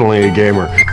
definitely a gamer.